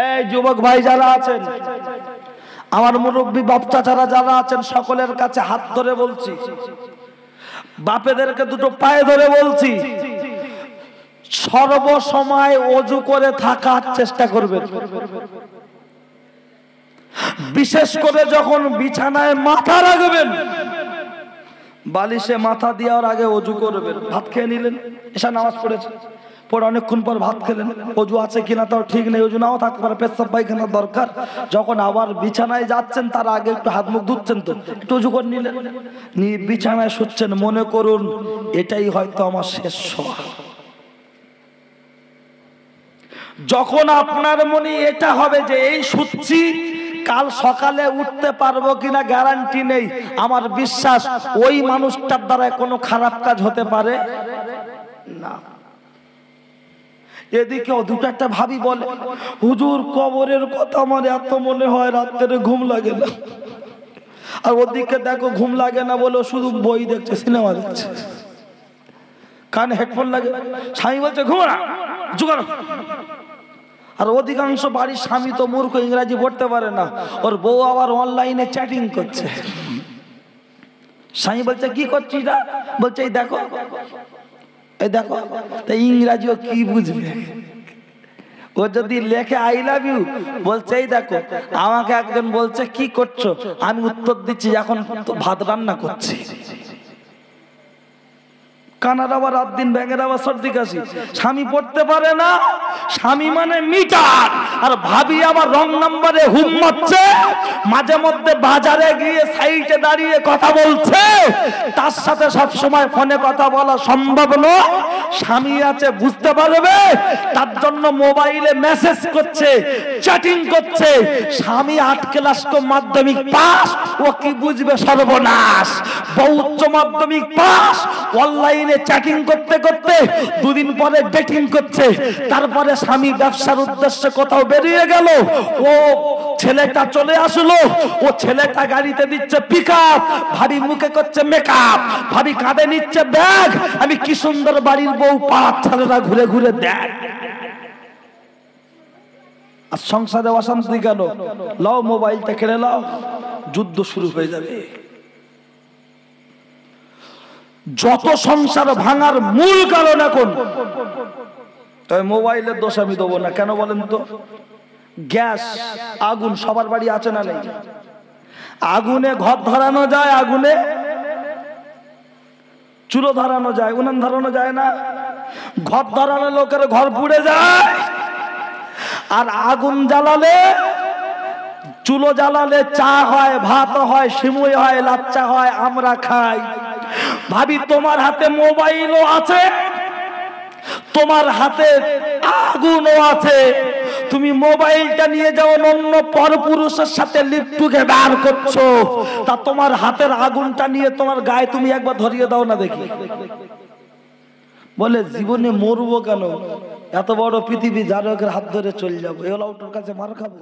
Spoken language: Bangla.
এই যুবক ভাই যারা আছেন, আমার মুরব্বী বাচ্চা যারা যারা আছেন, সকলের কাছে হাত ধরে বলছি। বাপেদেরকে দুটো পায়ে ধরে বলছি, সর্বসময় অজু করে থাকার চেষ্টা করবেন। বিশেষ করে যখন বিছানায় মাথা রাখবেন, বালিশে মাথা দেওয়ার আগে অজু করবেন। ভাত খেয়ে নিলেন, এসা নামাজ পড়েছে পরে অনেকক্ষণ পর ভাত খেলেন। অজু আছে কিনা তাও ঠিক নেই, অজু নাও থাকতে পারে, পেশাব পায়খানার দরকার। যখন আবার বিছানায় যাচ্ছেন, তার আগে একটু হাত মুখ ধুচ্ছেন তো, একটু অজু করে নিলেন। নিয়ে বিছানায় শুচ্ছেন, মনে করুন, এটাই হয়তো আমার শেষ শোয়া যখন আপনার মনে এটা হবে যে এই শুচ্ছি, কাল সকালে উঠতে পারব কিনা গ্যারান্টি নেই। আমার বিশ্বাস, ওই মানুষটার দ্বারা কোনো খারাপ কাজ হতে পারে? না। এদিকে দুটো একটা ভাবি বলে, হুজুর, কবরের কথা আমার এত মনে হয়, রাত্রে ঘুম লাগে না। আর ওদিকে দেখো ঘুম লাগে না বলে শুধু বই দেখছে, সিনেমা দেখছে। কানে হেডফোন লাগে। স্বামী বলছে, ঘুমো না জোগাড় আর অধিকাংশ বাড়ির স্বামী তো মূর্খ, ইংরাজি পড়তে পারে না। ওর বউ আবার অনলাইনে চ্যাটিং করছে। স্বামী বলছে, কি করছিস না বলছে দেখো এই দেখো, তা ইংরাজি ও কি বুঝবে? ও যদি লেখে আই লাভ ইউ বলছে, এই দেখো, আমাকে একজন বলছে, কি করছ? আমি উত্তর দিচ্ছি, এখন ভাত রান্না করছি। কানার আবার রাত দিন ব্যাঙের আবার সর্দি কাশি স্বামী পড়তে পারে না, স্বামী মানে মিটার। আর ভাবি আবার রং নাম্বারে মারছে, মাঝে মধ্যে বাজারে গিয়ে সাইডে দাঁড়িয়ে কথা বলছে। তার সাথে সব সময় ফোনে কথা বলা সম্ভব নয়। স্বামী আছে, বুঝতে পারবে? তার জন্য মোবাইলে মেসেজ করছে, চ্যাটিং করছে। স্বামী আট ক্লাস তো মাধ্যমিক পাস, ও কি বুঝবে সর্বনাশ? বউ উচ্চ মাধ্যমিক পাস অনলাইনে চ্যাটিং করতে করতে দুদিন পরে ডেটিং করছে। তারপরে স্বামী ব্যবসার উদ্দেশ্যে কোথাও বেরিয়ে গেল। ও ছেলেটা চলে আসলো। ও ছেলেটা গাড়িতে দিচ্ছে পিক ভাবি মুখে করছে মেকআপ ভারী কাঁধে নিচ্ছে ব্যাগ আমি কি সুন্দর বাড়ির বউ, পাড়ার ছেলেরা ঘুরে ঘুরে দেখ। আর সংসারে অশান্তি গেল লাও মোবাইলটা কেড়ে লাও, যুদ্ধ শুরু হয়ে যাবে। যত সংসার ভাঙার মূল কারণ এখন। তবে মোবাইলের দোষ আমি দেবো না। কেন বলেন তো? গ্যাস, আগুন সবার বাড়ি আছে না আগুনে ঘর ধরানো যায়, আগুনে? চুলো ধরানো যায়, উনান ধরানো যায় না? ঘর ধরানো লোকের ঘর পুড়ে যায়। আর আগুন জ্বালালে, চুলো জ্বালালে চা হয়, ভাত হয়, সিমুই হয়, লাচ্চা হয়, আমরা খাই। ভাবি, তোমার হাতে মোবাইলও আছে, তোমার হাতে আগুনও আছে। তুমি মোবাইলটা নিয়ে যাও, অন্য পরপুরুষের সাথে লিপটুকে বার করছ। তা তোমার হাতের আগুনটা নিয়ে তোমার গায়ে তুমি একবার ধরিয়ে দাও না দেখি। বলে, জীবনে মরবো কেন? এত বড় পৃথিবী যার হাত ধরে চলে যাব। এগুলো ওটার কাছে মার খাব।